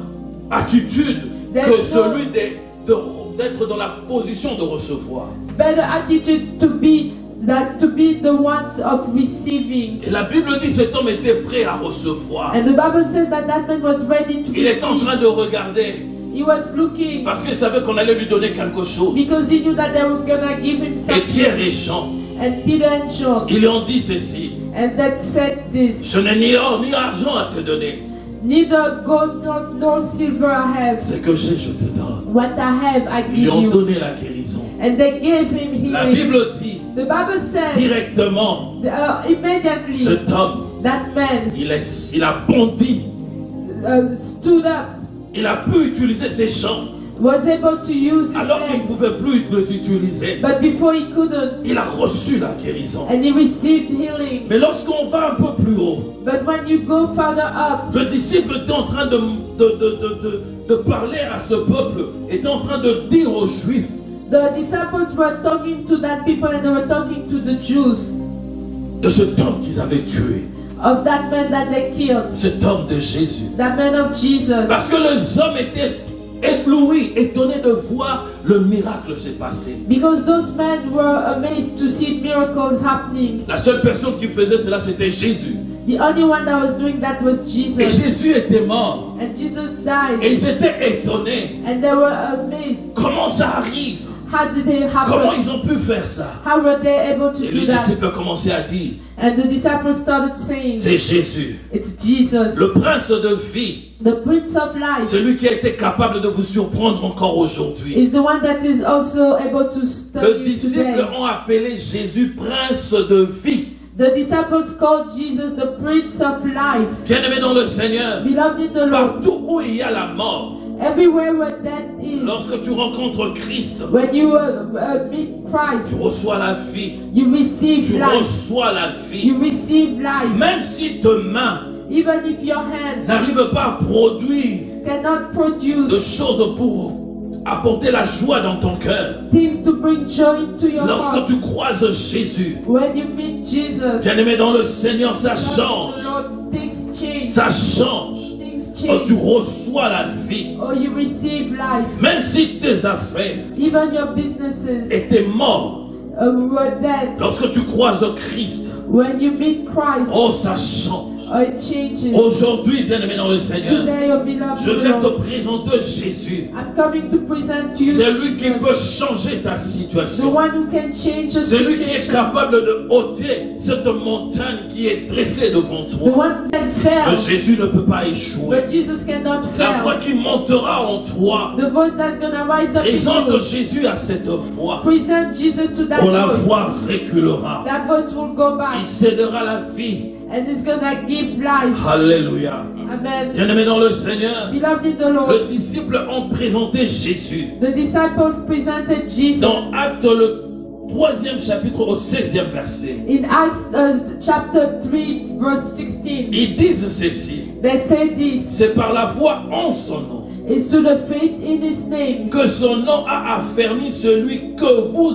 A: attitude que
B: no-
A: celui de- d'être dans la position de recevoir.
B: better attitude to be that to be the ones of receiving.
A: Et la Bible dit cet homme était prêt à recevoir.
B: And the Bible says that that man was ready to
A: Il était en train
B: receive.
A: de regarder
B: He was looking
A: parce qu'il savait qu'on allait lui donner quelque chose.
B: because he knew that they were gonna give him
A: Et
B: something.
A: Pierre et Jean,
B: And Peter and John,
A: ils lui ont dit ceci.
B: and that said this:
A: Je n'ai ni or ni argent à te donner.
B: Neither gold nor, silver I have.
A: Ce que j'ai, je te donne.
B: What I have, I
A: Ils lui
B: give
A: ont donné la guérison.
B: And they gave him
A: La. Bible dit
B: The Bible says
A: directement,
B: uh, immediately
A: cet homme,
B: that man
A: il, est, il a bondi.
B: uh, stood up,
A: Il a pu utiliser ses jambes
B: was able to use his
A: alors qu'il ne pouvait plus les utiliser.
B: but before he couldn't,
A: Il a reçu la guérison.
B: and he received healing.
A: Mais lorsqu'on va un peu plus haut,
B: But when you go further up,
A: le disciple était en train de, de, de, de, de- de parler à ce peuple, était en train de dire aux Juifs
B: the disciples were talking to that people and they were talking to the Jews
A: de cet homme qu'ils avaient tué,
B: of that man that they killed,
A: cet homme de Jésus.
B: that man of Jesus.
A: Parce que les hommes étaient éblouis, étonnés de voir le miracle se passer.
B: Because those men were amazed to see miracles happening.
A: La seule personne qui faisait cela, c'était Jésus.
B: The only one that was doing that was
A: Et
B: Jesus.
A: Jésus était mort.
B: And Jesus
A: Et
B: died.
A: ils étaient étonnés.
B: And they were amazed.
A: Comment ça arrive?
B: How did it
A: Comment ils ont pu faire ça?
B: How were they able to
A: Et
B: do
A: les
B: that?
A: disciples commençaient à dire,
B: And the disciples started saying,
A: c'est Jésus,
B: It's Jesus,
A: le prince de vie,
B: the Prince of Life.
A: celui qui a été capable de vous surprendre encore aujourd'hui.
B: Is the one that is also able to
A: Le disciple ont appelé Jésus prince de vie.
B: The disciples called Jesus the Prince of Life.
A: Bien-aimé dans le Seigneur,
B: Beloved in the Lord,
A: partout où il y a la mort,
B: everywhere where death is,
A: lorsque tu rencontres Christ,
B: when you uh, uh, meet
A: tu
B: Christ,
A: reçois la vie.
B: you receive
A: Tu
B: life.
A: reçois la
B: You
A: vie.
B: receive life.
A: Même si tes mains
B: Even if your hands
A: n'arrivent pas à produire
B: cannot
A: de
B: produce
A: choses pour apporter la joie dans ton cœur, lorsque
B: heart,
A: tu croises Jésus,
B: when you meet Jesus,
A: bien-aimé dans le Seigneur, ça change. Ça change. Oh, tu reçois la vie.
B: Or you receive life.
A: Même si tes affaires
B: Even your businesses
A: étaient mortes,
B: were dead.
A: lorsque tu croises Christ,
B: When you meet Christ,
A: oh, ça change.
B: Changes.
A: Aujourd'hui, bien-aimé dans le Seigneur, je viens te présenter Jésus.
B: I'm coming to present to you
A: C'est lui qui peut changer ta
B: the
A: situation.
B: one who can change the
A: C'est lui qui est capable de ôter cette montagne qui est dressée devant
B: the
A: toi.
B: fail,
A: Jésus ne peut pas échouer. La voix
B: fail.
A: qui montera en toi.
B: The voice that's gonna rise up in
A: Présente Jésus à cette voix.
B: present Jesus to that
A: On la voix reculera.
B: That voice will go
A: Il cédera la vie.
B: And it's gonna give life.
A: Alléluia.
B: Amen.
A: Bien-aimé dans le Seigneur,
B: Beloved in the
A: les
B: Lord,
A: disciples ont présenté Jésus.
B: the disciples presented Jesus
A: Dans Acte le troisième chapitre au 16e verset.
B: in Acts uh, chapter 3, verse 16.
A: Ils disent ceci.
B: They say this
A: C'est par la foi en son nom
B: is to the faith in his name
A: que son nom a affermi celui que vous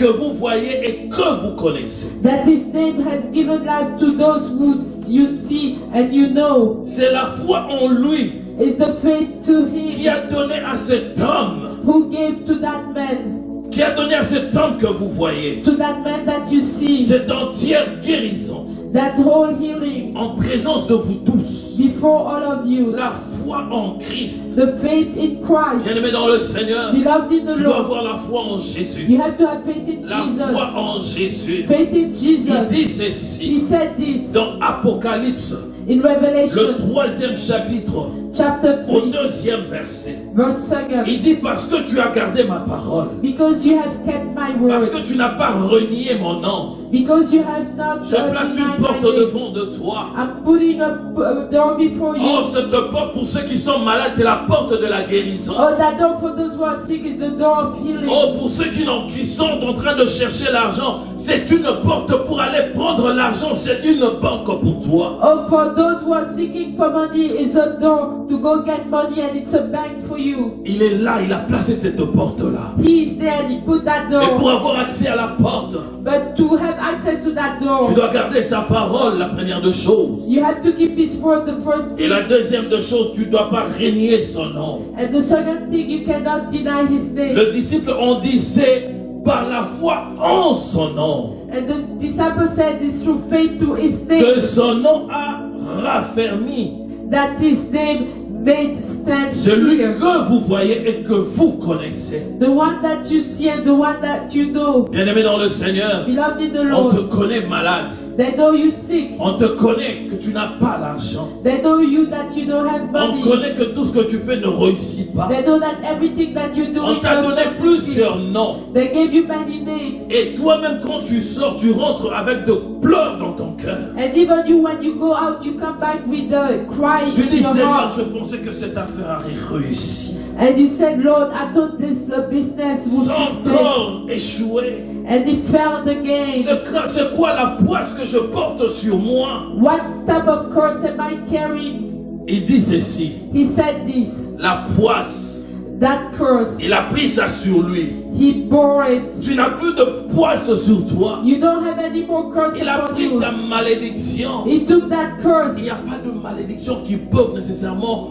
A: que vous voyez et que vous connaissez.
B: That his name has given life to those who you see and you know.
A: C'est la foi en lui
B: It's the faith to
A: qui
B: him
A: a donné à cet homme,
B: who gave to that man,
A: qui a donné à cet homme que vous voyez,
B: to that man that you see,
A: cette entière guérison
B: that whole healing
A: en présence de vous tous.
B: before all of you.
A: La foi en Christ.
B: The faith in Christ.
A: Bien-aimé dans le Seigneur,
B: Beloved in the
A: tu dois avoir la foi en Jésus.
B: You have to have faith in
A: La foi en Jésus.
B: Faith in
A: Il dit
B: He
A: ceci
B: said this
A: dans Apocalypse,
B: in
A: le troisième chapitre,
B: chapter
A: au
B: 3,
A: deuxième verset.
B: verse 2.
A: Il dit parce que tu as gardé ma parole,
B: Because you have kept my
A: parce que tu n'as pas renié mon nom.
B: Because you have not
A: Je place une porte devant de toi.
B: I'm putting a door before you.
A: Oh, cette porte pour ceux qui sont malades, c'est la porte de la guérison.
B: Oh, that door for those who are sick is the door of healing.
A: Oh, pour ceux qui, sont en train de chercher l'argent, c'est une porte pour aller prendre l'argent, c'est une banque pour toi.
B: Oh, for those who are seeking for money is a door to go get money and it's a bank for you.
A: Il est là, il a placé cette porte-là.
B: He is there he put that
A: Et pour
B: door.
A: avoir accès à la porte,
B: But to have access to that
A: tu dois garder sa parole, la première de choses.
B: you have to keep his word the first
A: Et
B: thing.
A: la deuxième de choses, tu dois pas régner son nom.
B: And the second thing, you cannot deny his name.
A: Le disciple, on dit, c'est par la foi en son nom
B: And the disciple said this through faith to his
A: que
B: name,
A: son nom a raffermi
B: that his name made stand
A: celui que vous voyez et que vous connaissez.
B: The one that you see and the one that you know.
A: Bien-aimé dans le Seigneur,
B: Beloved in the
A: on te connaît malade.
B: They know you sick.
A: On te connaît que tu n'as pas l'argent.
B: They know you that you don't have
A: On
B: money.
A: connaît que tout ce que tu fais ne réussit pas.
B: They know that everything that you do
A: On t'a donné plusieurs noms.
B: They gave you many names.
A: Et toi-même, quand tu sors, tu rentres avec de pleurs dans ton cœur.
B: And even you, when you go out, you come back with a cry
A: Tu
B: in
A: dis,
B: your
A: Seigneur,
B: heart.
A: je pensais que cette affaire aurait réussi.
B: And you said, Lord, I thought this uh, business would
A: Sans
B: succeed.
A: corps échoué.
B: And he failed again.
A: C'est quoi- C'est quoi la poisse que je porte sur moi?
B: What type of curse am I carrying?
A: Il dit ceci.
B: He said this.
A: La poisse,
B: That curse,
A: il a pris ça sur lui.
B: he bore it.
A: Tu n'as plus de poisse sur toi.
B: You don't have any more curse
A: Il a pris
B: you.
A: ta malédiction.
B: He took that
A: Il
B: curse.
A: n'y a pas de malédiction qui peuvent nécessairement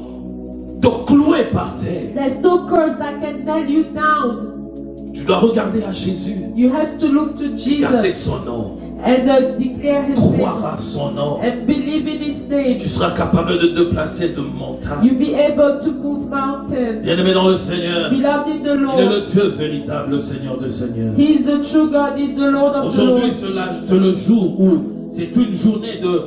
A: te clouer par terre.
B: There's no curse that can nail you down.
A: Tu dois regarder à Jésus,
B: You have to look to
A: garder
B: Jesus
A: son nom,
B: and uh, declare his
A: croire
B: name
A: à son nom.
B: and believe in his name.
A: Tu seras capable de déplacer de montagnes.
B: You'll be able to move mountains.
A: Bien-aimé dans le Seigneur,
B: Beloved in the
A: il est le
B: Lord,
A: Dieu véritable, le Seigneur de Seigneurs.
B: He is the true God, He is the Lord of the
A: Aujourd'hui, c'est la- c'est le jour où c'est une journée de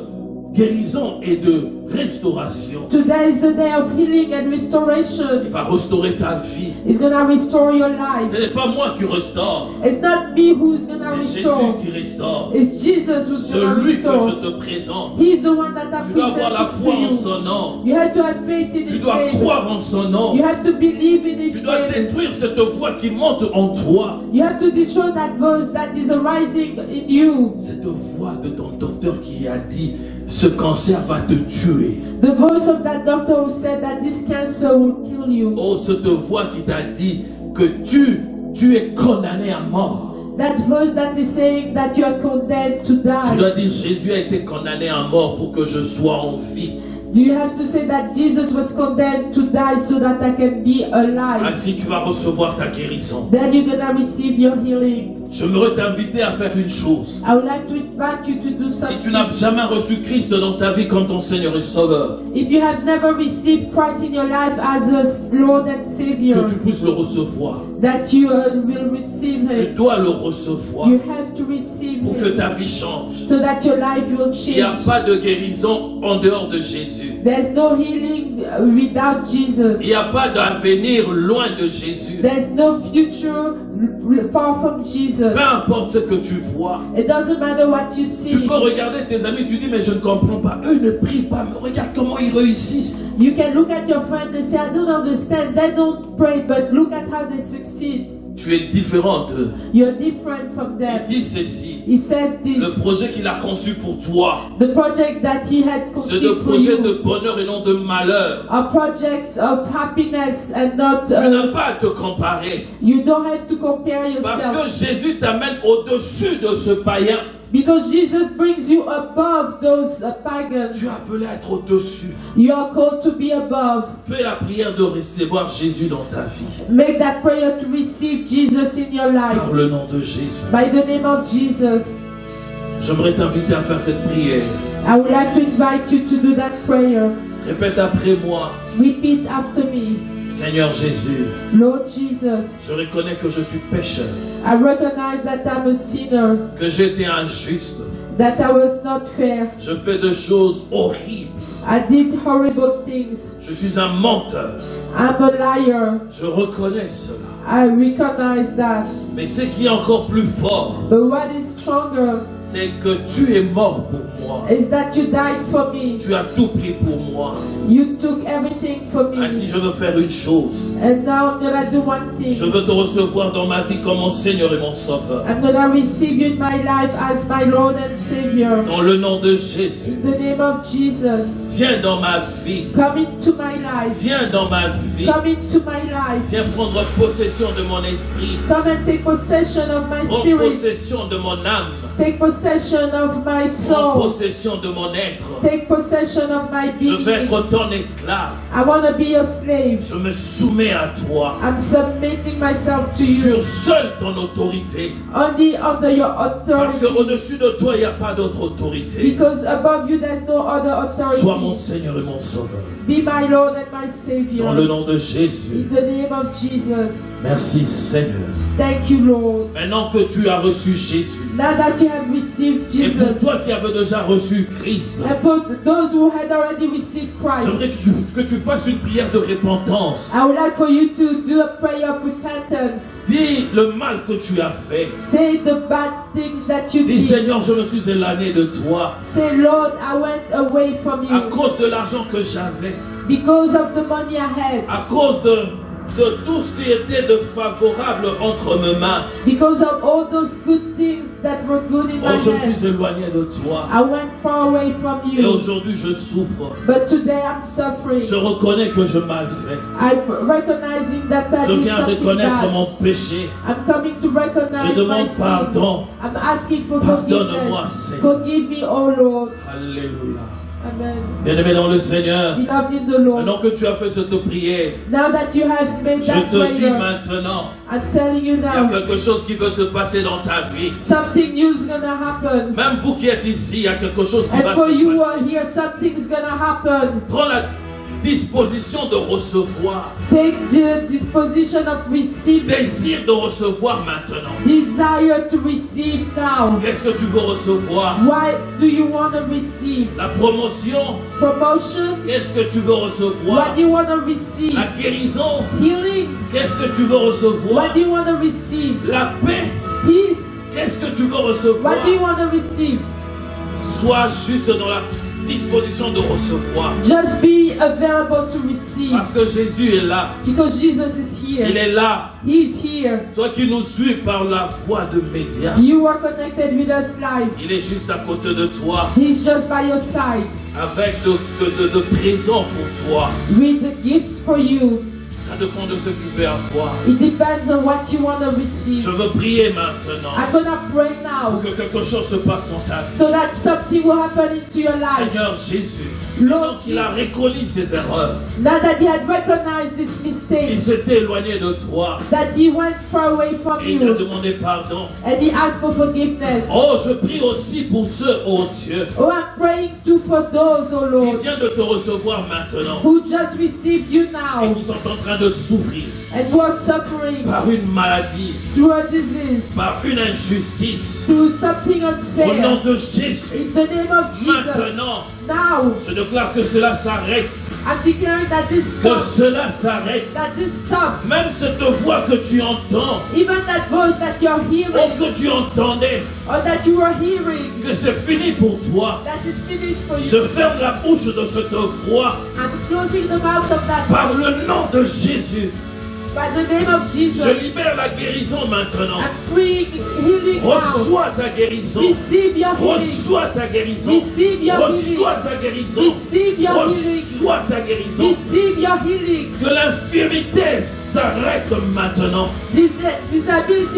A: guérison et de restauration.
B: Today is the day of healing and restoration.
A: Il va restaurer ta vie.
B: He's gonna restore your life.
A: Ce n'est pas moi qui restaure,
B: It's not me who's gonna
A: c'est Jésus
B: restore.
A: qui restaure.
B: It's Jesus who's gonna
A: Celui que
B: restore.
A: je te présente.
B: He's the one that I
A: Tu dois avoir la foi en son nom.
B: You have to have faith in
A: Tu
B: His
A: dois
B: name.
A: croire en son nom.
B: You have to believe in
A: Tu
B: His
A: dois
B: name.
A: détruire cette voix qui monte en toi.
B: You have to destroy that voice that is arising in you.
A: Cette voix de ton docteur qui a dit ce cancer va te tuer.
B: The voice of that doctor who said that this cancer will kill you.
A: Oh, cette voix qui t'a dit que tu, tu es condamné à mort.
B: That voice that is saying that you are condemned to
A: Tu
B: die.
A: dois dire Jésus a été condamné à mort pour que je sois en vie.
B: Do you have to say that Jesus was condemned to die so that I can be alive?
A: Ainsi, tu vas recevoir ta guérison.
B: Then you're gonna receive your healing.
A: J'aimerais t'inviter à faire une chose.
B: I would like to invite you to do
A: Si tu
B: something.
A: n'as jamais reçu Christ dans ta vie comme ton Seigneur et Sauveur,
B: If you have never received Christ in your life as a Lord and Savior,
A: que tu puisses le recevoir.
B: that you uh, will receive
A: Tu dois le recevoir
B: You have to receive
A: pour que ta vie change.
B: so that your life will
A: Il n'y a pas de guérison en dehors de Jésus.
B: There's no healing uh, without Jesus.
A: Il n'y a pas d'avenir loin de Jésus.
B: There's no future far from Jesus.
A: Peu importe ce que tu vois.
B: It doesn't matter what you
A: Tu
B: see.
A: peux regarder tes amis, tu dis mais je ne comprends pas. Eux ne prient pas, mais regarde comment ils réussissent.
B: You can look at your friends and say, I don't understand. They don't pray, but look at how they succeed.
A: Tu es différent d'eux.
B: You're different from
A: Il
B: them.
A: dit ceci.
B: He says
A: Le
B: this.
A: projet qu'il a conçu pour toi,
B: The project that he had
A: c'est
B: conceived for
A: projet de bonheur et non de malheur.
B: are projects of happiness and not.
A: Tu
B: Uh,
A: n'as pas à te comparer.
B: you don't have to compare
A: Parce
B: yourself
A: que Jésus t'amène au-dessus de ce païen.
B: Because Jesus brings you above those uh, pagans.
A: Tu es appelé à être au-dessus.
B: You are called to be above.
A: Fais la prière de recevoir Jésus dans ta vie.
B: Make that prayer to receive Jesus in your life
A: Par le nom de Jésus.
B: by the name of Jesus.
A: J'aimerais t'inviter à faire cette prière.
B: I would like to invite you to do that prayer.
A: Répète après moi.
B: Repeat after me.
A: Seigneur Jésus,
B: Lord Jesus,
A: je reconnais que je suis pécheur,
B: I recognize that I'm a sinner,
A: que j'étais injuste.
B: that I was not fair.
A: Je fais de choses horribles.
B: I did horrible things.
A: Je suis un menteur.
B: I'm a liar.
A: Je reconnais cela.
B: I recognize that.
A: Mais ce qui est encore plus fort,
B: But what is stronger
A: c'est que tu es mort pour moi.
B: is that you died for me.
A: Tu as tout pris pour moi.
B: You took everything for
A: Ainsi,
B: me.
A: je veux faire une chose.
B: And now I'm gonna do one
A: Je
B: thing.
A: veux te recevoir dans ma vie comme mon Seigneur et mon Sauveur.
B: I'm gonna receive you in my life as my Lord and Savior.
A: Dans le nom de Jésus,
B: In the name of Jesus.
A: viens dans ma vie.
B: Come into my life.
A: Viens dans ma vie.
B: Come into my life.
A: Viens prendre possession de mon esprit.
B: Come and take possession of my
A: Prends
B: spirit.
A: possession de mon âme.
B: Take possession of my
A: Prends
B: soul.
A: possession de mon être.
B: Take possession of my
A: Je veux
B: being.
A: être ton esclave.
B: I want to be your slave.
A: Je me soumets à toi.
B: I'm submitting myself to you.
A: Sur seule ton autorité.
B: Only under your
A: Parce
B: authority.
A: qu'au-dessus de toi, il n'y a pas d'autre autorité.
B: Because above you there's no other
A: Sois mon
B: authority.
A: Seigneur et mon Sauveur.
B: Be my Lord and my
A: Dans le
B: Savior.
A: Nom de Jésus.
B: In the name of Jesus.
A: Merci Seigneur.
B: Thank you, Lord.
A: Maintenant que tu as reçu Jésus.
B: Now that you have received
A: Et pour
B: Jesus,
A: toi qui avais déjà reçu Christ.
B: and for those who had already received Christ,
A: que tu, que tu fasses une prière de repentance.
B: I would like for you to do a prayer of repentance.
A: Dis le mal que tu as fait.
B: Say the bad things that you
A: Dis
B: did.
A: Seigneur, je me suis éloigné de toi.
B: Say, Lord, I went away from
A: À
B: you
A: cause de l'argent que j'avais.
B: Because of the money I had,
A: À cause de, de tout ce qui était de favorable entre mes mains.
B: because of all those good things that were good in my
A: Oh, je me suis éloigné de toi.
B: I went far away from
A: Et
B: you,
A: aujourd'hui, je souffre.
B: but today I'm suffering.
A: Je reconnais que je mal fait.
B: I'm recognizing that I
A: Je
B: did
A: viens
B: something
A: reconnaître
B: bad.
A: mon péché.
B: I'm coming to recognize
A: Je demande
B: my
A: pardon.
B: I'm asking for
A: Pardonne-moi,
B: forgiveness.
A: Seigneur.
B: Forgive me, oh Lord.
A: Alléluia. Bien-aimé dans le Seigneur. Maintenant que tu as fait cette prière,
B: Now that you have made
A: je te dis maintenant,
B: I'm telling you
A: il y a
B: now,
A: quelque chose qui veut se passer dans ta vie.
B: something new is gonna happen.
A: Même vous qui êtes ici, il y a quelque chose qui
B: And
A: va
B: for
A: se
B: you who are
A: passer.
B: here, something's gonna happen.
A: Prends la disposition de recevoir.
B: Take the disposition of receiving.
A: Désir de recevoir maintenant.
B: Desire to receive now.
A: Qu'est-ce que tu veux recevoir?
B: Why do you want to receive?
A: La promotion
B: Promotion?
A: Qu'est-ce que tu veux recevoir?
B: What do you want to receive?
A: La guérison
B: Healing?
A: Qu'est-ce que tu veux recevoir?
B: What do you want to receive?
A: La paix
B: Peace?
A: Qu'est-ce que tu veux recevoir?
B: What do you want to receive?
A: Sois juste dans la disposition de recevoir.
B: Just be available to receive.
A: Parce que Jésus est là.
B: Because Jesus is
A: Il
B: here.
A: est là.
B: He is here.
A: Toi qui nous suis par la voie de médias.
B: You are connected with us live.
A: Il est juste à côté de toi.
B: He's just by your side
A: Avec de, de, de- de présents pour toi.
B: with the gifts for you.
A: Ça dépend de ce que tu veux avoir.
B: It depends on what you want to receive.
A: Je veux prier maintenant.
B: I'm gonna pray now
A: Pour que quelque chose se passe dans ta vie.
B: so that something will happen into your life.
A: Seigneur Jésus.
B: Lord
A: qu'il a reconnu ses erreurs.
B: Now that he had recognized this
A: Il
B: mistake,
A: s'était éloigné de toi.
B: that he went far away from
A: Et il a
B: you,
A: demandé pardon.
B: and he asked for forgiveness.
A: Oh, je prie aussi pour ceux, oh Dieu,
B: Oh, I'm praying too for those, oh
A: qui
B: Lord,
A: viennent de te recevoir maintenant
B: who just received you
A: et
B: now
A: qui sont en train de souffrir
B: and who are suffering
A: par une maladie,
B: through a disease,
A: par une injustice.
B: through something
A: Au nom de Jésus,
B: In the name of Jesus,
A: maintenant,
B: now
A: je déclare que cela s'arrête. Que cela s'arrête. Même cette voix que tu entends,
B: Even that voice that you're
A: oh
B: hearing
A: que tu entendais,
B: or that you are hearing,
A: que c'est fini pour toi.
B: that is finished for
A: Je
B: you.
A: ferme la bouche de cette voix
B: I'm closing the mouth of that
A: par le nom de Jésus.
B: By the name of
A: Je
B: Jesus.
A: libère la guérison maintenant. Reçois ta guérison.
B: Receive your healing.
A: Reçois ta guérison.
B: Receive your
A: Reçois ta guérison.
B: Receive your healing.
A: Reçois ta guérison.
B: Receive your healing.
A: Que l'infirmité s'arrête maintenant.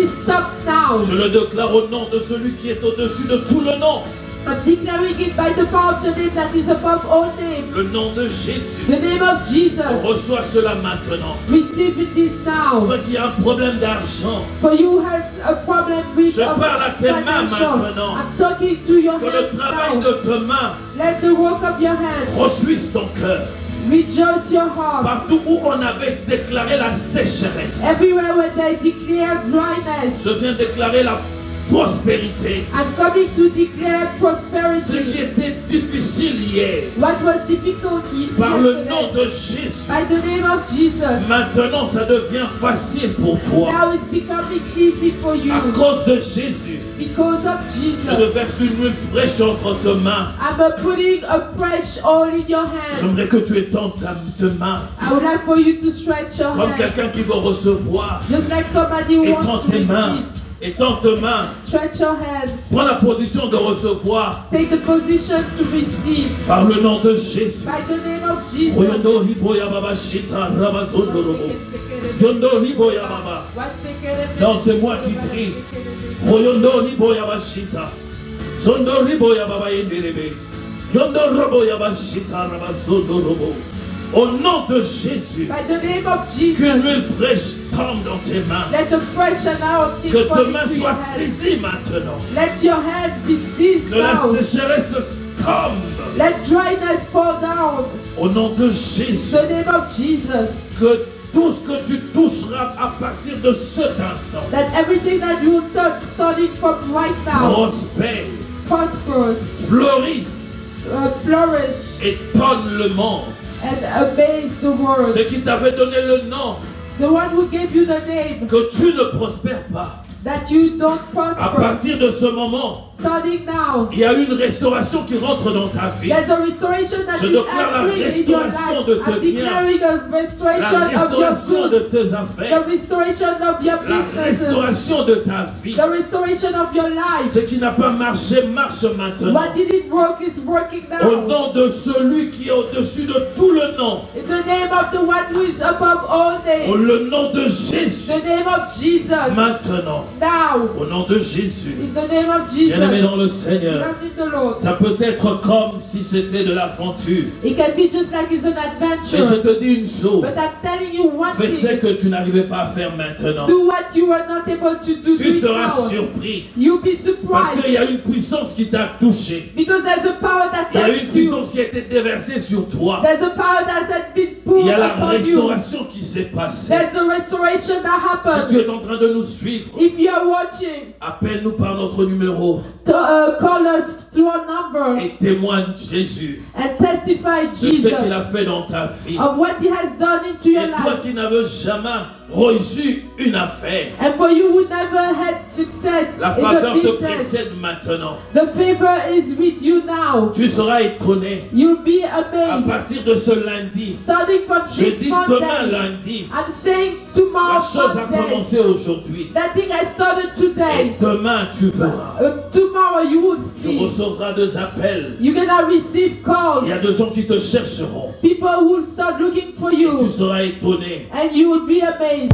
B: Stop now.
A: Je le déclare au nom de celui qui est au-dessus de tout le nom.
B: I'm declaring it by the power of the name that is above all names.
A: Le nom de Jésus.
B: The name of Jesus.
A: Reçois cela maintenant.
B: Receive it this now.
A: Toi qui as un problème d'argent,
B: For you have a problem with
A: Je parle à tes mains maintenant.
B: I'm talking to your
A: que le
B: hands
A: travail
B: now.
A: de tes mains
B: Let the work of your hands
A: rechuisse ton cœur.
B: rejoice your heart.
A: Partout où on avait déclaré la sécheresse,
B: Everywhere where they declare dryness,
A: je viens déclarer la prospérité.
B: I'm coming to declare
A: Ce qui
B: prosperity.
A: était difficile hier,
B: What was difficult
A: par le nom de Jésus,
B: by the name of Jesus,
A: maintenant ça devient facile pour toi.
B: now it's becoming easy for you
A: À cause de Jésus,
B: because of
A: je
B: Jesus.
A: verse une huile fraîche entre tes mains.
B: I'm putting a fresh oil in your hands.
A: J'aimerais que tu étendes ta, tes mains
B: I would like for you to stretch your
A: comme quelqu'un qui veut recevoir.
B: just like somebody who wants to
A: tes mains. Étends tes mains.
B: Stretch your hands.
A: Prends la position de recevoir
B: Take the position to receive
A: par le nom de Jésus.
B: by the name of Jesus.
A: Non, c'est moi qui prie. Baba robo Au nom de Jésus,
B: By the name of
A: qu'une
B: Jesus,
A: huile fraîche tombe dans tes mains.
B: let the fresh anointing
A: Que tes mains soient saisies maintenant.
B: Let your hands be seized
A: Que la
B: down.
A: sécheresse tombe.
B: Let dryness fall down.
A: Au nom de Jésus.
B: the name of Jesus.
A: que tout ce que tu toucheras à partir de cet instant
B: That everything that you touch starting from right now
A: prospère,
B: prospers,
A: fleurisse
B: uh, flourish,
A: et donne le monde.
B: And amaze the world.
A: Ce qui t'avait donné le nom,
B: The one who gave you the name
A: que tu ne prospères pas.
B: That you don't
A: À
B: prosper.
A: partir de ce moment,
B: Starting now,
A: il y a une restauration qui rentre dans ta vie.
B: there's a restoration that
A: Je déclare la restauration
B: life.
A: de tes biens. La
B: restoration of your
A: restauration de tes
B: the
A: affaires.
B: restoration of your
A: La restauration de ta vie.
B: the restoration of your life.
A: Ce qui n'a pas marché marche maintenant.
B: What didn't work is working
A: Au
B: now.
A: nom de celui qui est au-dessus de tout le nom.
B: In the name of the one who is above all
A: Au le nom de Jésus.
B: the name of Jesus.
A: Maintenant,
B: Now,
A: au nom de Jésus, bien-aimé dans le Seigneur, ça peut être comme si c'était de l'aventure.
B: Like
A: Mais je te dis une chose, fais ce que tu n'arrivais pas à faire maintenant.
B: Do what you were not able to do
A: Tu seras
B: now.
A: surpris
B: You'll be
A: parce qu'il y a une puissance qui t'a touché.
B: because there's a power that
A: Il y a une
B: you.
A: puissance qui a été déversée sur toi. Il y a la
B: you.
A: restauration qui s'est passée.
B: The restoration that
A: Si tu es en train de nous suivre,
B: If
A: appelle-nous par notre numéro
B: to, uh, call us through a number
A: et témoigne Jésus
B: and testify
A: de ce qu'il a
B: Jesus
A: fait dans ta vie.
B: of what He has done into your
A: Et toi
B: life.
A: qui n'avais jamais reçu une affaire,
B: And for you who never had success
A: la
B: in the
A: faveur te
B: business,
A: précède maintenant.
B: the favor is with you now.
A: Tu seras étonné
B: You'll be
A: à
B: amazed.
A: partir de ce lundi.
B: Starting from
A: Je
B: this
A: dis demain lundi.
B: I'm saying
A: La
B: tomorrow
A: chose a commencé aujourd'hui.
B: That thing I started
A: Et
B: today.
A: demain, tu verras.
B: Uh, tomorrow you will
A: Tu
B: see.
A: recevras des appels.
B: You're gonna receive calls.
A: Il y a des gens qui te chercheront.
B: People will start looking for
A: Et tu
B: you.
A: seras étonné.
B: And you will be amazed.